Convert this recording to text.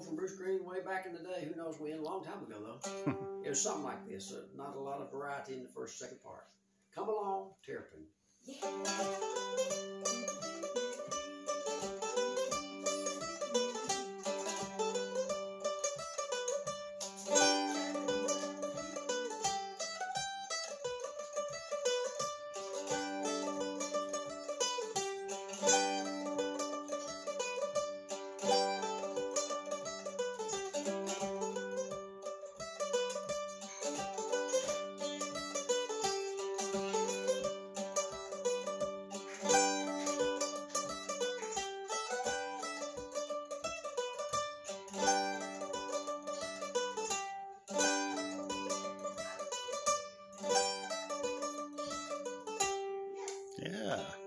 old from Bruce Green way back in the day. Who knows when? A long time ago, though. it was something like this. Uh, not a lot of variety in the first, second part. Come along, Terrapin. Yeah. Yeah.